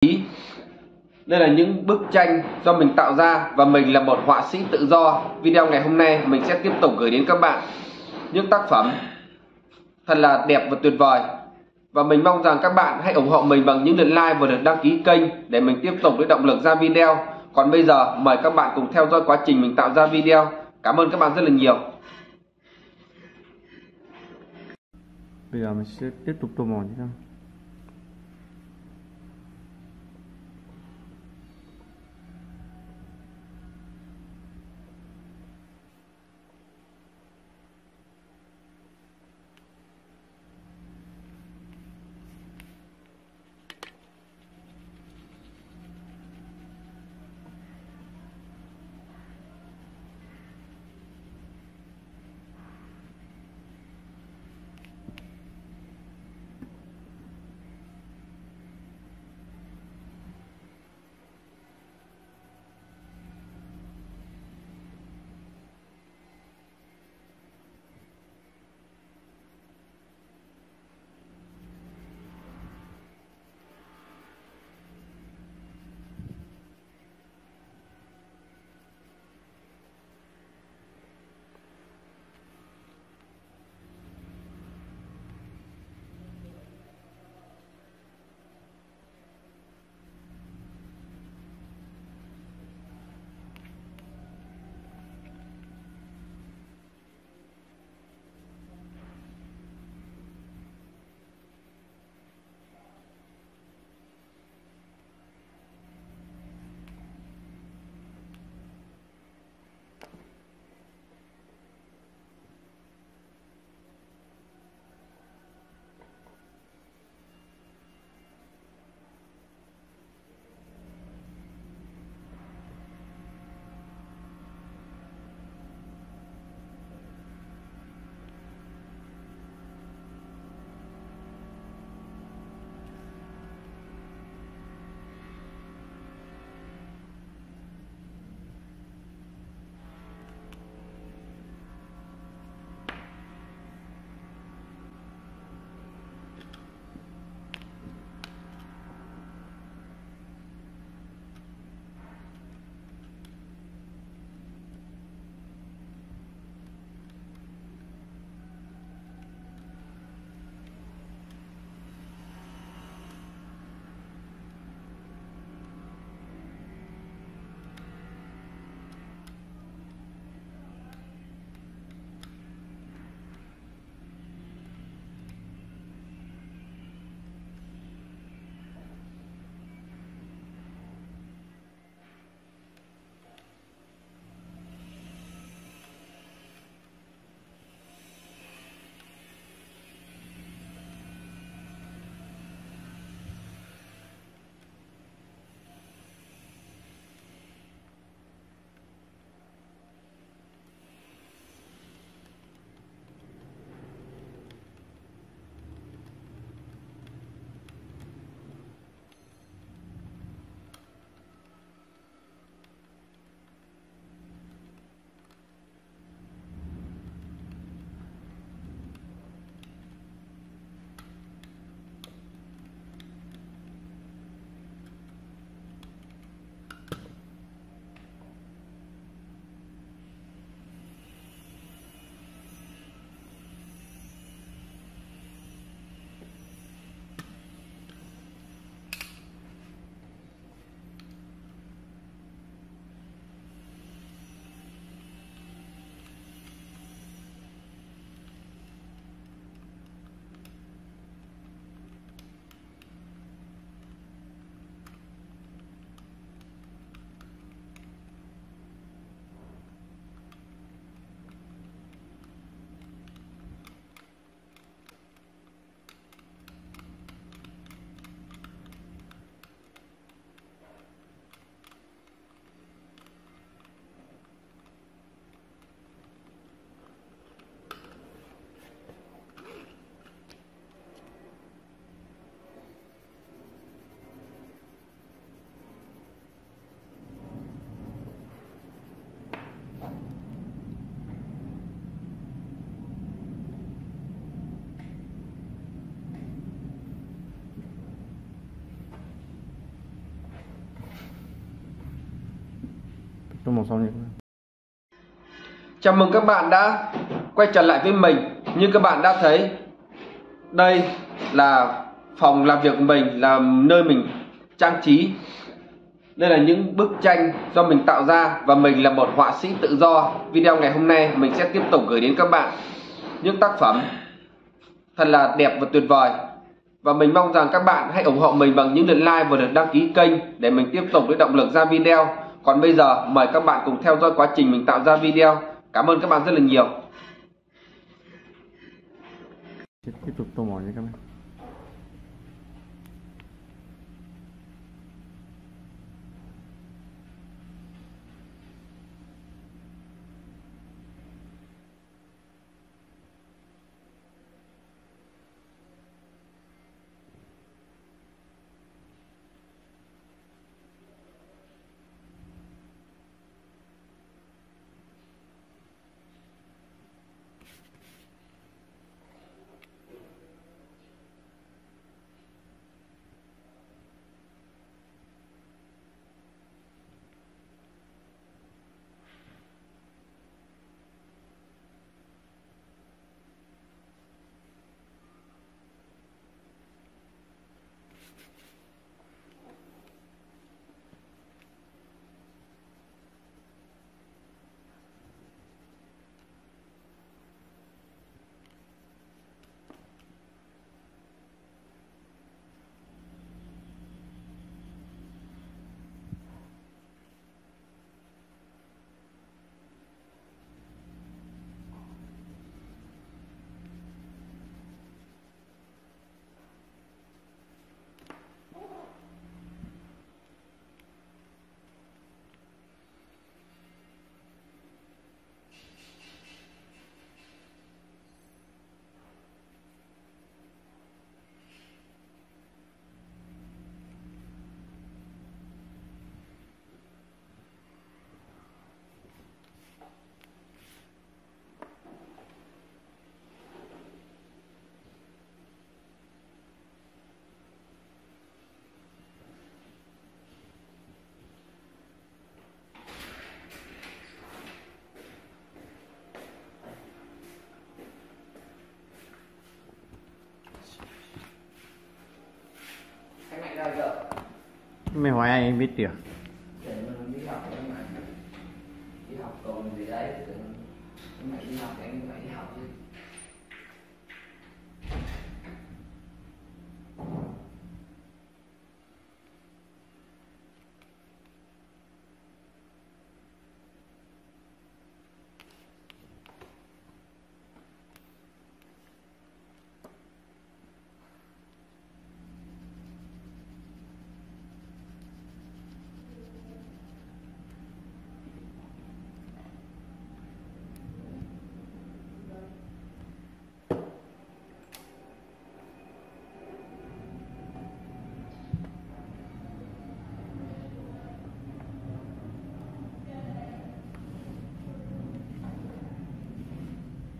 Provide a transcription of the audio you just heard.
ý. Đây là những bức tranh do mình tạo ra và mình là một họa sĩ tự do. Video ngày hôm nay mình sẽ tiếp tục gửi đến các bạn những tác phẩm thật là đẹp và tuyệt vời. Và mình mong rằng các bạn hãy ủng hộ mình bằng những lượt like và lượt đăng ký kênh để mình tiếp tục với động lực ra video. Còn bây giờ, mời các bạn cùng theo dõi quá trình mình tạo ra video. Cảm ơn các bạn rất là nhiều. Bây giờ mình sẽ tiếp tục tô màu nhé. Tô màu sau nhỉ Chào mừng các bạn đã quay trở lại với mình. Như các bạn đã thấy, đây là phòng làm việc của mình, là nơi mình trang trí. Đây là những bức tranh do mình tạo ra và mình là một họa sĩ tự do. Video ngày hôm nay mình sẽ tiếp tục gửi đến các bạn những tác phẩm thật là đẹp và tuyệt vời. Và mình mong rằng các bạn hãy ủng hộ mình bằng những lượt like và lượt đăng ký kênh để mình tiếp tục lấy động lực ra video. Còn bây giờ, mời các bạn cùng theo dõi quá trình mình tạo ra video. Cảm ơn các bạn rất là nhiều. Tiếp tục tô màu nha các bạn mới hỏi ai biết được đi học còn gì đấy. Đi học phải đi học chứ.